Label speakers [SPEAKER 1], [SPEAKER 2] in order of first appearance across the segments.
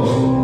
[SPEAKER 1] Senhor.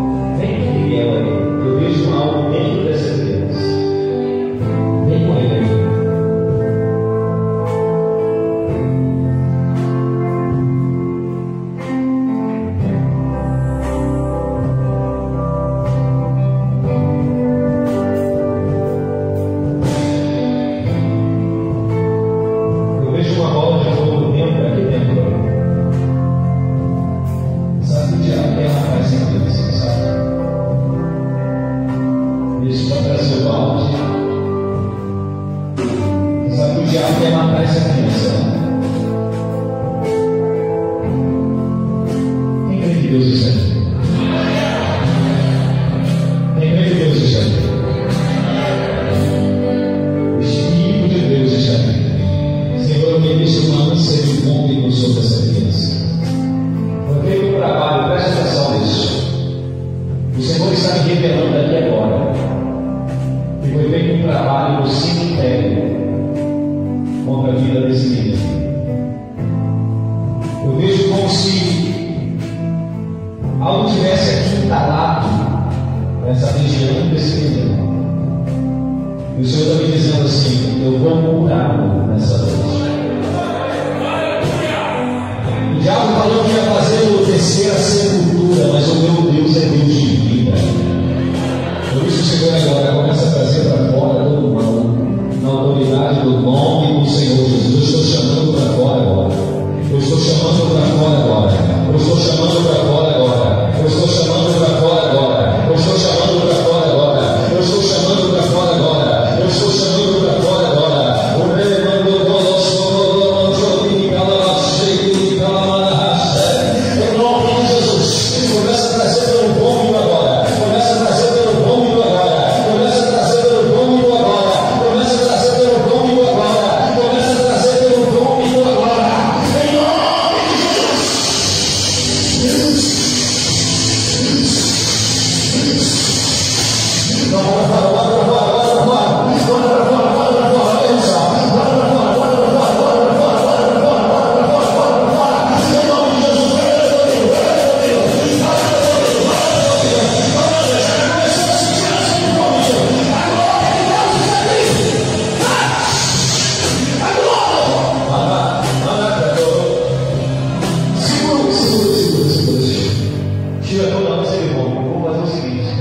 [SPEAKER 1] você, irmão, eu vou fazer o seguinte,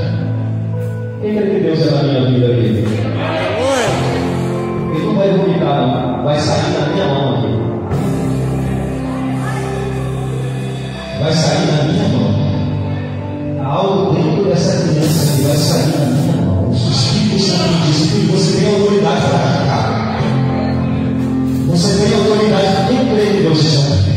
[SPEAKER 1] entre Quem que Deus é na minha vida aqui? Ele não vai vomitar, não. Vai sair da minha mão aqui. Vai sair da minha mão. Há algo dentro dessa criança que vai sair da minha mão. O Espírito Santo diz que você tem autoridade para atacar. Você tem autoridade. Quem crê que Deus?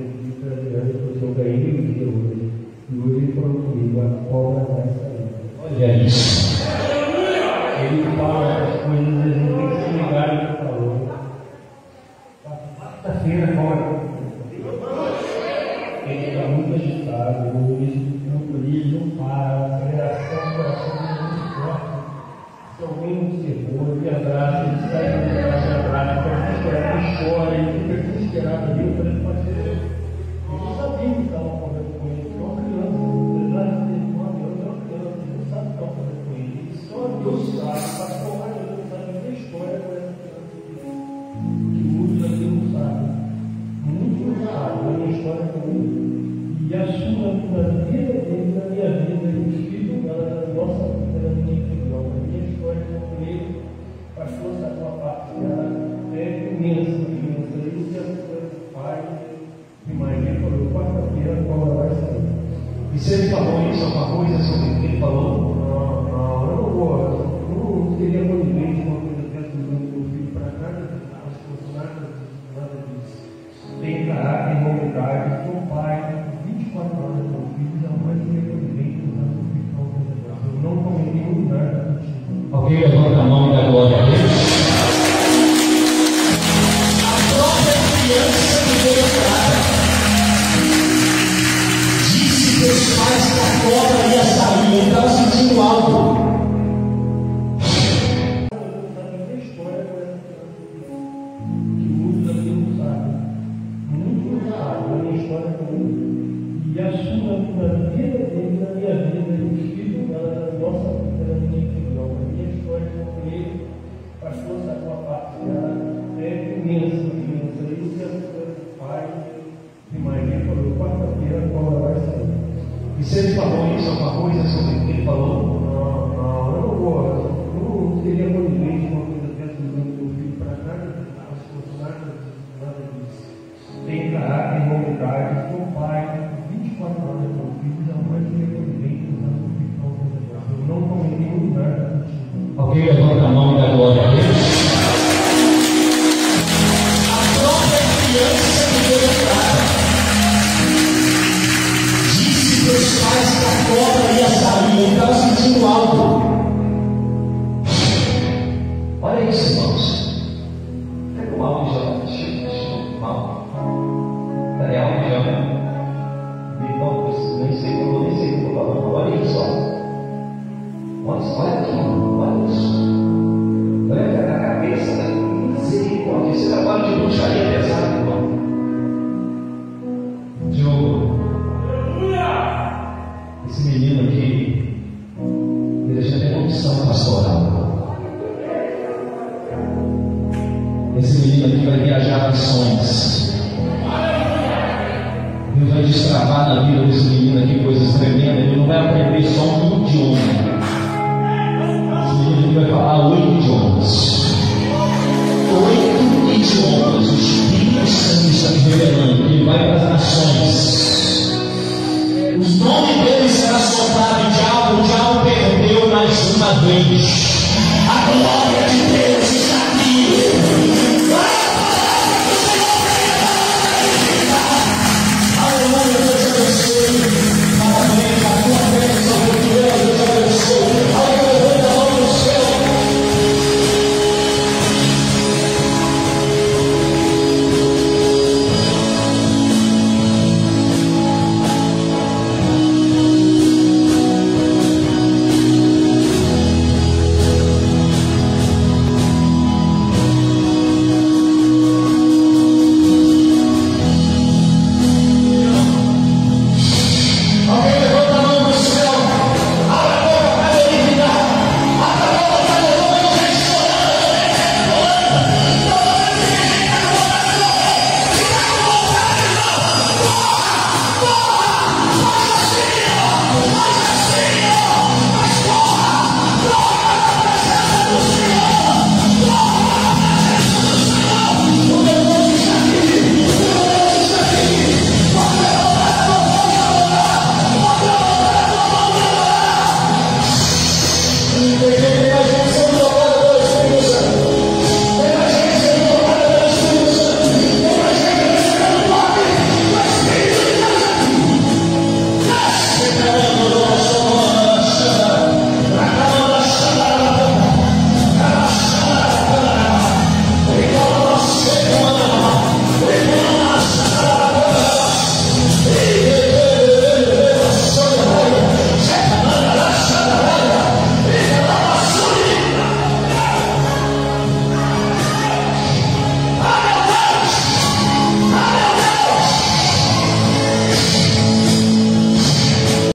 [SPEAKER 2] menjadi mitra dari surga ini menjadi murid. Murid perlu dibuat orang yang
[SPEAKER 1] Oh, jadi.
[SPEAKER 2] Pai, de manhã falou, quarta-feira a vai sair.
[SPEAKER 1] E se ele falou isso, alguma coisa é sobre o que ele falou, E se ele falou isso, é alguma coisa sobre o que ele falou, falou, olha isso, Olha só, olha aqui, olha isso. Olha a cabeça, misericórdia, esse trabalho de bruxaria pesado.